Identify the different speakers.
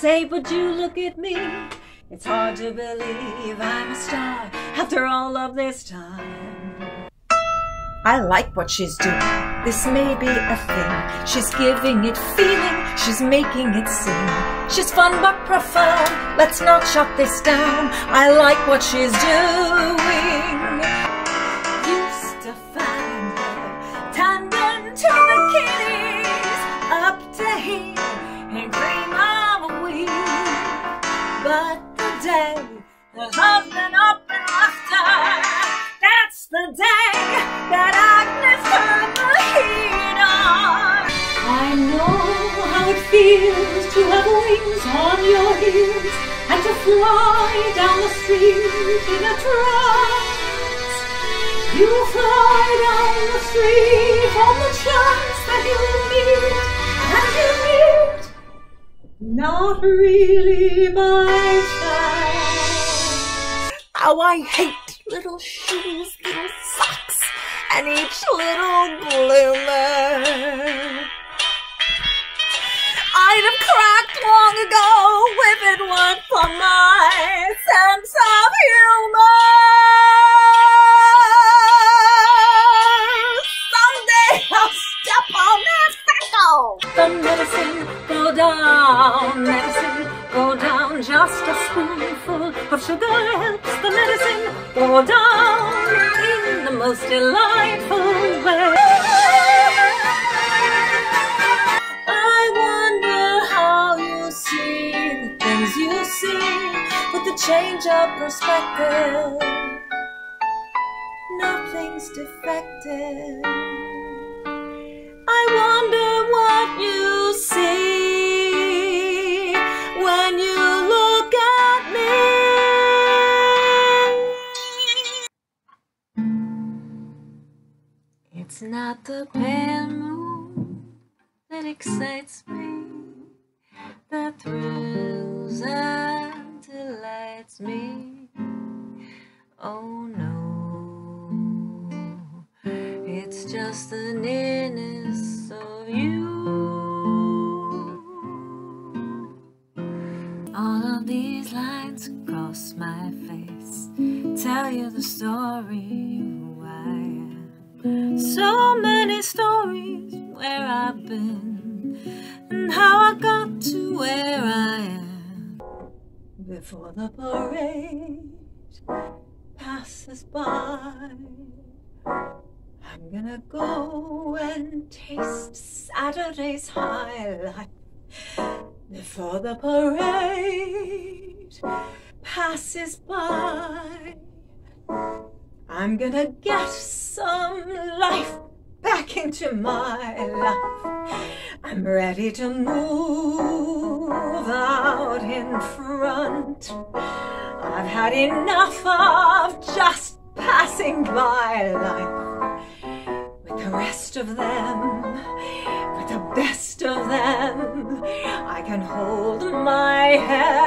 Speaker 1: Say, would you look at me? It's hard to believe I'm a star after all of this time.
Speaker 2: I like what she's doing. This may be a thing. She's giving it feeling. She's making it sing. She's fun but profound. Let's not shut this down. I like what she's doing.
Speaker 1: But the day husband up and left that's the day that Agnes turned the heat on. I know how it feels to have wings on your heels and to fly down the street in a trance. You fly down the street on the chance that you'll meet, and you not really my chance.
Speaker 2: Oh, I hate little shoes, little socks, and each little bloomer. I'd have cracked long ago if it weren't for my sense of humor. Someday I'll step on that freckle.
Speaker 1: The medicine down, medicine go down. Just a spoonful of sugar helps the medicine go down in the most delightful way. I wonder how you see the things you see with the change of perspective. Nothing's defective. It's not the pale moon that excites me, that thrills and delights me. Oh no, it's just the nearness of you. All of these lines across my face tell you the story. So many stories where I've been and how I got to where I am. Before the parade passes by, I'm gonna go and taste Saturday's high life. Before the parade passes by, I'm gonna get some life back into my life. I'm ready to move out in front. I've had enough of just passing by life with the rest of them, with the best of them. I can hold my head.